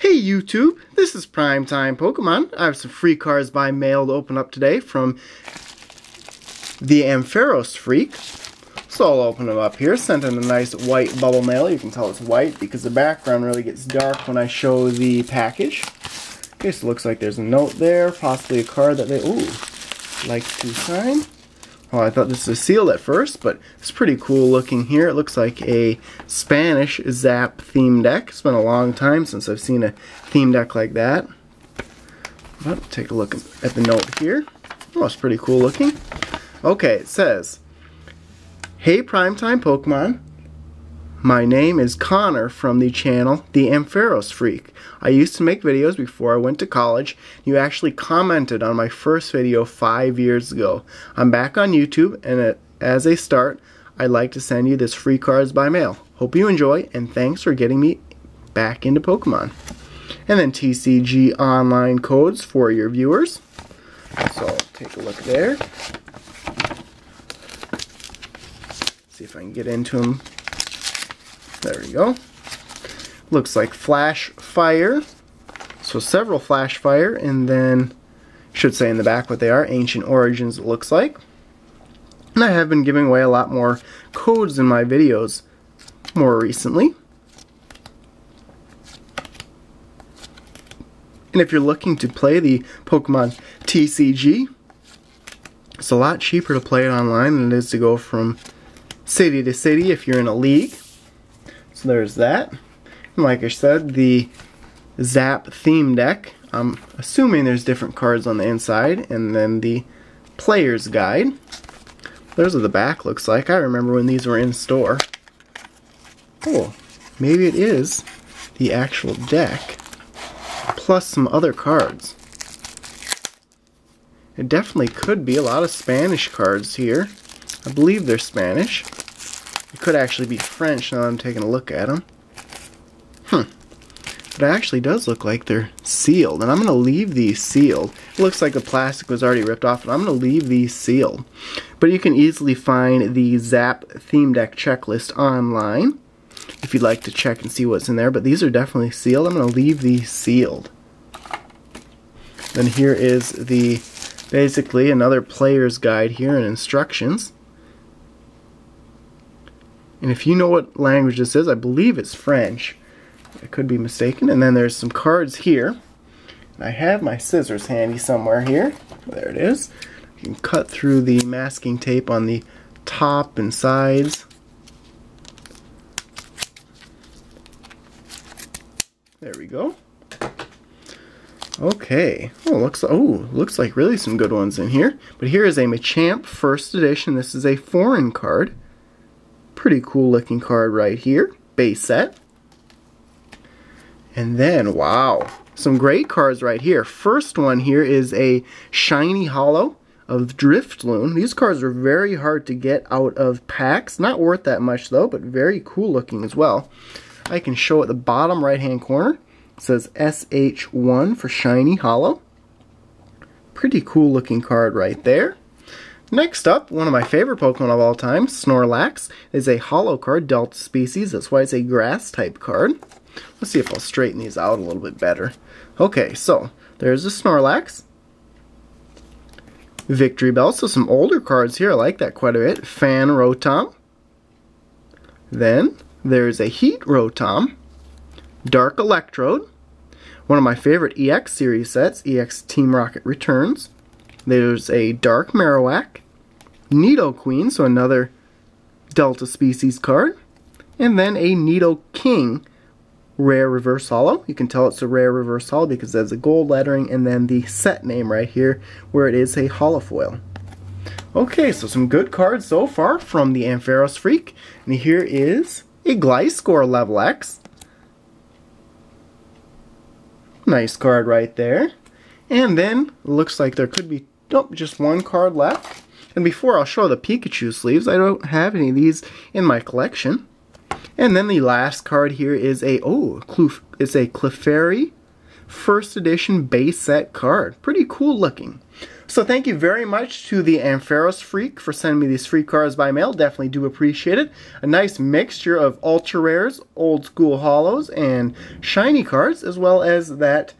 Hey YouTube, this is Primetime Pokemon. I have some free cards by mail to open up today from the Ampharos Freak. So I'll open them up here, sent in a nice white bubble mail. You can tell it's white because the background really gets dark when I show the package. Okay, so looks like there's a note there, possibly a card that they, ooh, like to sign. Oh, I thought this was sealed at first, but it's pretty cool looking here. It looks like a Spanish Zap theme deck. It's been a long time since I've seen a theme deck like that. But take a look at the note here. Oh, it's pretty cool looking. Okay, it says, Hey Primetime Pokemon, my name is Connor from the channel The Ampharos Freak. I used to make videos before I went to college. You actually commented on my first video five years ago. I'm back on YouTube and as a start, I'd like to send you this free cards by mail. Hope you enjoy and thanks for getting me back into Pokemon. And then TCG online codes for your viewers. So take a look there. See if I can get into them there we go. Looks like Flashfire. So several Flashfire, and then should say in the back what they are. Ancient origins it looks like. And I have been giving away a lot more codes in my videos more recently. And if you're looking to play the Pokemon TCG, it's a lot cheaper to play it online than it is to go from city to city if you're in a league. So there's that. And like I said, the Zap theme deck. I'm assuming there's different cards on the inside. And then the player's guide. Those are the back looks like. I remember when these were in store. Oh, maybe it is the actual deck. Plus some other cards. It definitely could be a lot of Spanish cards here. I believe they're Spanish. It could actually be French now I'm taking a look at them. Hmm. But it actually does look like they're sealed. And I'm going to leave these sealed. It looks like the plastic was already ripped off, and I'm going to leave these sealed. But you can easily find the Zap theme deck checklist online if you'd like to check and see what's in there. But these are definitely sealed. I'm going to leave these sealed. Then here is the basically another player's guide here and instructions. And if you know what language this is, I believe it's French. I could be mistaken. And then there's some cards here. I have my scissors handy somewhere here. There it is. You can cut through the masking tape on the top and sides. There we go. Okay. Oh, looks oh looks like really some good ones in here. But here is a Machamp First Edition. This is a foreign card. Pretty cool looking card right here. Base set. And then, wow, some great cards right here. First one here is a Shiny Holo of Drifloon. These cards are very hard to get out of packs. Not worth that much though, but very cool looking as well. I can show at the bottom right hand corner. It says SH1 for Shiny Holo. Pretty cool looking card right there. Next up, one of my favorite Pokemon of all time, Snorlax, is a holo card, Delta species. That's why it's a grass type card. Let's see if I'll straighten these out a little bit better. Okay, so there's a Snorlax. Victreebel, so some older cards here. I like that quite a bit. Fan Rotom. Then there's a Heat Rotom. Dark Electrode. One of my favorite EX series sets, EX Team Rocket Returns. There's a Dark Marowak, Nidoqueen, so another Delta species card, and then a Nidoking rare reverse holo. You can tell it's a rare reverse holo because there's a gold lettering and then the set name right here where it is a holofoil. Okay, so some good cards so far from the Ampharos Freak. And here is a Gliscor level X. Nice card right there. And then, looks like there could be Nope, just one card left. And before I'll show the Pikachu sleeves, I don't have any of these in my collection. And then the last card here is a, oh, it's a Clefairy first edition base set card. Pretty cool looking. So thank you very much to the Ampharos Freak for sending me these free cards by mail. Definitely do appreciate it. A nice mixture of ultra rares, old school holos, and shiny cards, as well as that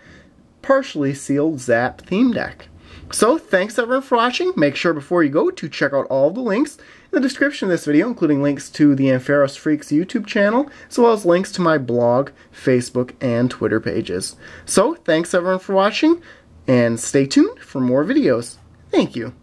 partially sealed Zap theme deck. So thanks everyone for watching. Make sure before you go to check out all the links in the description of this video, including links to the Ampharos Freaks YouTube channel, as well as links to my blog, Facebook, and Twitter pages. So thanks everyone for watching and stay tuned for more videos. Thank you.